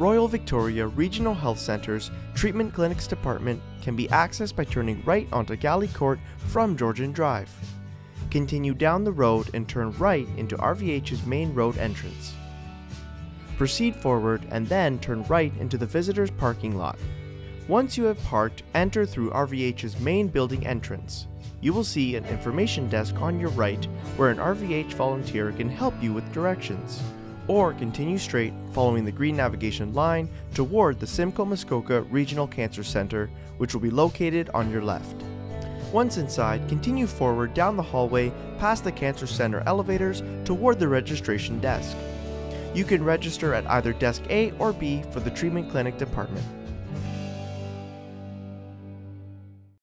Royal Victoria Regional Health Centre's Treatment Clinics Department can be accessed by turning right onto Gallie Court from Georgian Drive. Continue down the road and turn right into RVH's main road entrance. Proceed forward and then turn right into the visitors parking lot. Once you have parked, enter through RVH's main building entrance. You will see an information desk on your right where an RVH volunteer can help you with directions. Or continue straight following the green navigation line toward the Simcoe Muskoka Regional Cancer Center, which will be located on your left. Once inside, continue forward down the hallway past the Cancer Center elevators toward the registration desk. You can register at either desk A or B for the treatment clinic department.